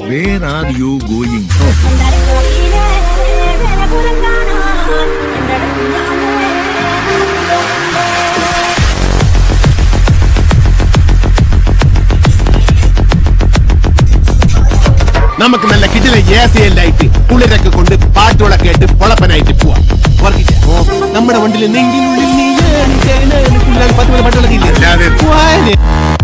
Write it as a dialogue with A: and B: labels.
A: Where are you going
B: from?
C: நமக்கு நல்ல கிட்டில ACL ஆயிட்டு குளிரக்கு கொண்டு பாட்டோட கேட்டு பொழப்பனாயிட்டு போவா நம்மட வண்டியில நீங்க 我爱你。